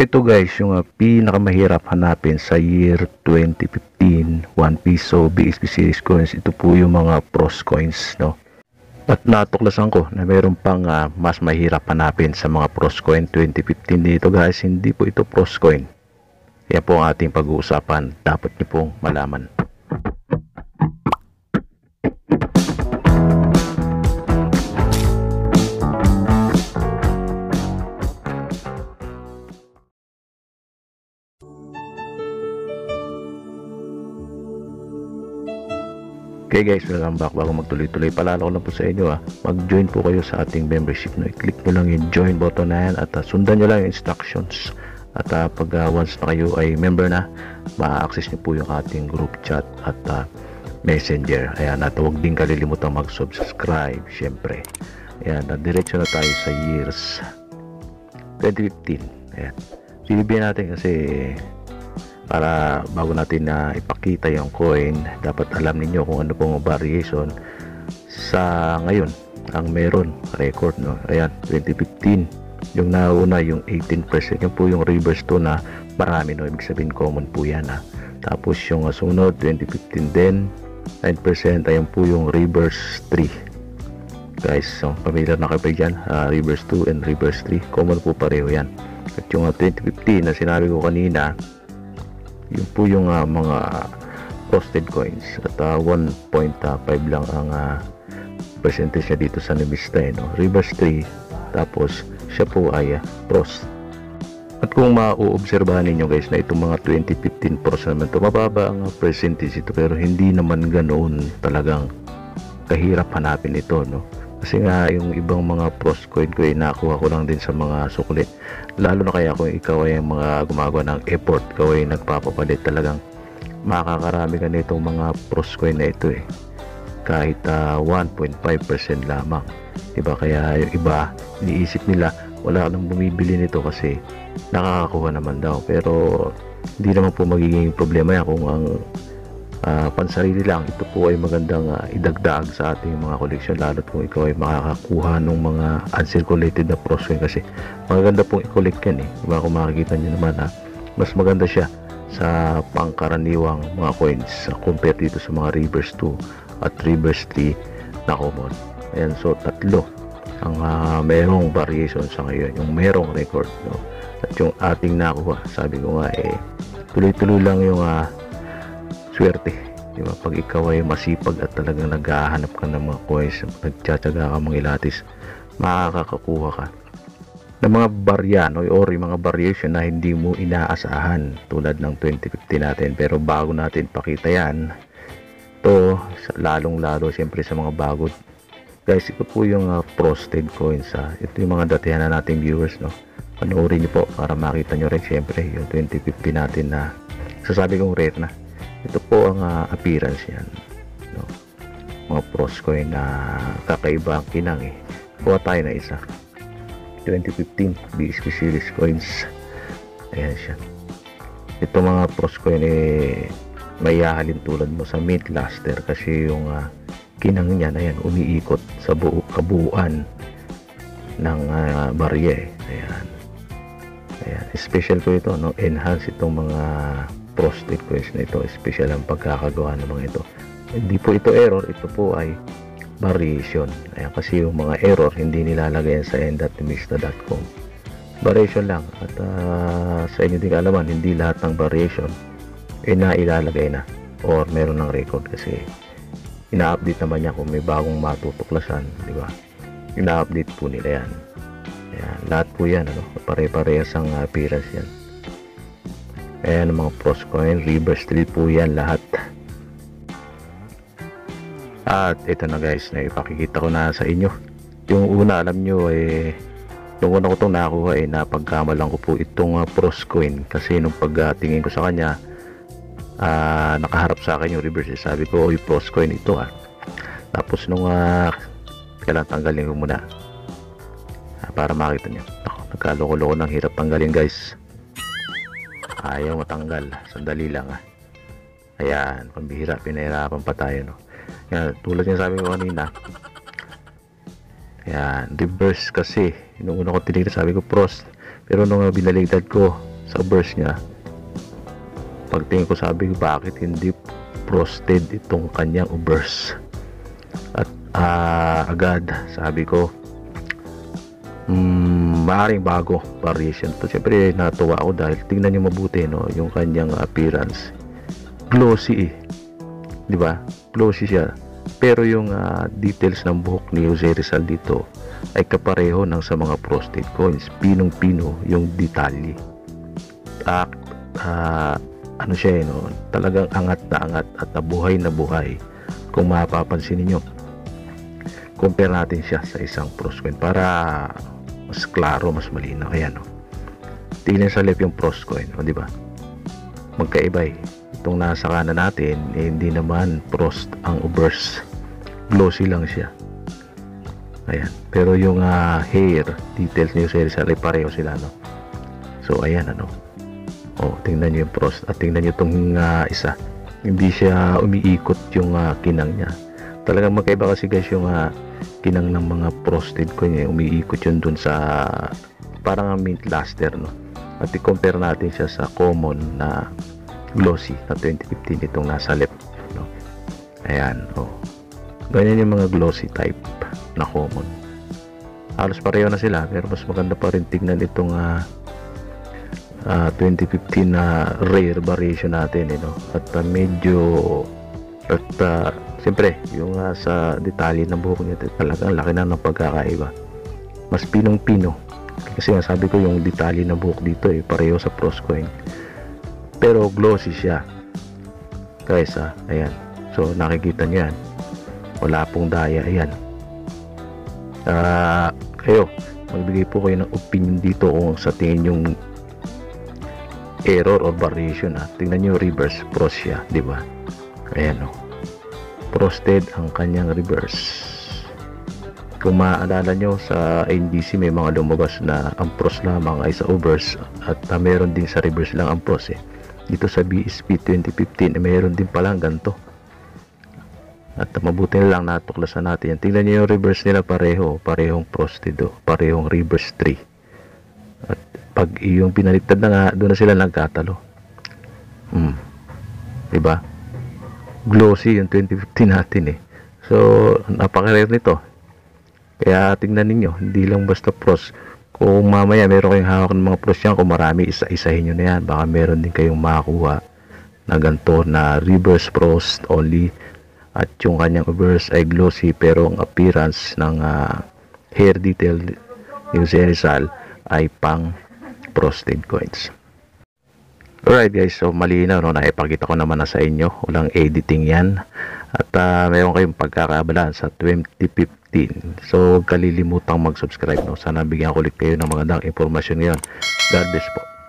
Ito guys, yung uh, pinakamahirap hanapin sa year 2015, 1 piso BSP series coins. Ito po yung mga pros coins, no? At natuklasan ko na mayroon pang uh, mas mahirap hanapin sa mga pros coin 2015 dito guys. Hindi po ito pros coin. Yan po ang ating pag-uusapan. Dapat niyo pong malaman. Okay guys, welcome back. Bago magtuloy-tuloy, palala ko lang po sa inyo ah. Mag-join po kayo sa ating membership. No? I-click nyo lang yung join button na yan at uh, sundan nyo lang yung instructions. At uh, pag uh, once na kayo ay member na, ma-access nyo po yung ating group chat at uh, messenger. Ayan, at huwag din kalilimutan mag-subscribe, syempre. Ayan, at diretso na tayo sa years 2015. Ayan. Bibigyan natin kasi para bago natin na ipakita yung coin dapat alam niyo kung ano pong variation sa ngayon ang meron record no? Ayan 2015 yung nauna yung 18% yung po yung reverse to na marami no? Ibig sabihin common po yan ha tapos yung sunod 2015 din 9% ayun po yung reverse 3 guys so familiar na kayo dyan uh, reverse 2 and reverse 3 common po pareho yan. At yung uh, 2015 na sinabi ko kanina yun po yung uh, mga frosted coins. At uh, 1.5 lang ang uh, percentage niya dito sa Nemista eh, no? reverse 3 tapos siya po ay uh, frost. At kung mauobserbahan ninyo guys na itong mga 2015 pros naman to mababa ang percentage ito pero hindi naman ganoon talagang kahirap hanapin ito no kasi nga yung ibang mga pros coin ko ay nakuha ko lang din sa mga suklit lalo na kaya kung ikaw ay mga gumagawa ng effort ikaw ay nagpapapalit talagang makakarami ka nitong mga pros coin na ito eh. Kahit uh, ah, 1.5% lamang. Diba kaya yung iba iniisip nila wala nang bumibili nito kasi nakakakuha naman daw. Pero hindi naman po magiging problema yan kung ang uh, pansarili lang ito po ay magandang uh, idagdag sa ating mga koleksyon lalo kung ikaw ay makakakuha ng mga uncirculated na proscoin kasi maganda pong i-collect yan eh. Diba? Kung makikita nyo naman ha mas maganda siya sa pangkaraniwang mga coins uh, compare dito sa mga reverse 2 at reverse 3 na common. Ayan so tatlo ang uh, merong variation sa ngayon yung merong record no? at yung ating nakuha sabi ko nga eh tuloy-tuloy lang yung uh, swerte di ba? Pag ikaw ay masipag at talagang naghahanap ka ng mga coins nagtsatsaga ka mga ilatis makakakuha ka ng mga baryan o or yung mga variation na hindi mo inaasahan tulad ng 2050 natin. Pero bago natin pakita yan to lalong lalo siyempre sa mga bago. Guys ito po yung uh, frosted coins ha. ito yung mga datihan na nating viewers no? Panoorin nyo po para makita nyo rin siyempre yung 2050 natin na sasabi kong rare na ito po ang uh, appearance yan no? mga pros coin na kakaiba ang kinang eh. Kuha tayo na isa. 2015 BSP series coins. Ayan siya. Ito mga pros coin eh may hahalin tulad mo sa mint laster kasi yung uh, kinang niyan ayan umiikot sa buo kabuuan ng uh, barye ayan. Ayan. Special ko ito no? Enhance itong mga prostate quest na ito special ang pagkakagawa ng mga ito. Hindi po ito error ito po ay variation. Ayan, kasi yung mga error hindi nilalagay sa end.mista.com variation lang. At uh, sa inyo din alaman hindi lahat ng variation ay nailalagay na or meron ng record kasi ina-update naman niya kung may bagong matutuklasan di ba? Ina-update po nila yan. Ayan, lahat po yan ano, pare-parehas ang appearance yan ayan mga pros coin river street po yan lahat. At ito na guys na ipakikita ko na sa inyo. Yung una alam nyo eh nung una ko itong nakakuha eh napagkamalan ko po itong uh, pros coin. Kasi nung pagtingin uh, ko sa kanya uh, nakaharap sa akin yung reverse sabi ko oy pros coin ito ah. Tapos nung uh, kailangan tanggalin ko muna. Uh, para makita nyo. Nagkaloko-loko ng hirap tanggalin guys ayaw matanggal. Sandali lang ah. Ayan pambihira pinahirapan pa tayo no? Yan, tulad yung sabi ko kanina. Yan reverse kasi. Nung una ko tinignan sabi ko pros. Pero nung binaligtad ko sa burst niya pagtingin ko sabi ko bakit hindi frosted itong kanyang ubers at ah, agad sabi ko mm, maaaring bago variation to. Syempre natuwa ako dahil tingnan nyo mabuti no yung kanyang appearance. Glossy eh. Di ba? Glossy siya. Pero yung ah, details ng buhok ni Jose Rizal dito ay kapareho ng sa mga frosted coins pinong pino yung detalye. Ah, ah, ano siya eh, no? talagang angat na angat at nabuhay na buhay. Kung mapapansin niyo compare natin siya sa isang pros coin para mas klaro, mas malinaw. Ayan no? tingnan sa left yung pros coin o di ba? Magkaiba eh. Itong nasa kanan natin eh, hindi naman frost ang ubers glossy lang siya. Ayan. Pero yung ah, hair details niyo sa ay pareho sila no? So ayan ano? Oh, tingnan niyo yung pros. At tingnan niyo tong ah, isa. Hindi siya umiikot yung ah, kinang niya. Talagang magkaiba kasi guys yung ah, kinang ng mga frosted ko niya. Umiikot yun dun sa parang ang mint laster no. At i-compare natin siya sa common na glossy na 2015 itong nasa left no. Ayan, oh. Ganyan yung mga glossy type na common. Halos pareho na sila pero mas maganda pa rin tignan itong ah, ah, 2015 na rare variation natin eh, no? at ah, medyo at uh, siyempre yung ah, sa detalye ng buhok niya talagang laki na ng pagkakaiba. Mas pinong pino kasi nga sabi ko yung detalye ng buhok dito eh pareho sa pros coin pero glossy siya. Guys ah, ayan. So nakikita niyo yan. Wala pong daya ayan. Ah kayo magbigay po kayo ng opinion dito kung sa tingin yung error or variation. Ah. Tingnan nyo reverse pros siya, di ba? Ayan oh. Frosted ang kanyang reverse. Kung maaalala nyo sa NDC may mga lumabas na ang pros lamang ay sa overs at uh, meron din sa reverse lang ang pros eh. Dito sa BSP 2015 eh, meron din palang ganito. At mabuti na lang natuklasan natin. Tingnan nyo yung reverse nila pareho. Parehong frosted oh. Parehong reverse 3. At pag yung pinaliktad na nga, doon na sila nagkatalo. Hmm. 'Di ba? Glossy yung 2015 natin eh. So, napaka-rare nito. Kaya tingnan ninyo, hindi lang basta pros. Kung mamaya meron kayong hawak ng mga pros yan, kung marami, isa-isahin nyo na yan. Baka meron din kayong makakuha na ganito na reverse frost only at yung kanyang reverse ay glossy pero ang appearance ng ah, hair detail yung Zerizal ay pang frosted coins. Alright guys, so malinaw no, naipakita ko naman na sa inyo, walang editing yan. At uh, meron kayong pagkakabalan sa 2015. So, huwag kalilimutang mag-subscribe no. Sana bigyan ko ulit kayo ng magandang impormasyon ngayon. God bless po.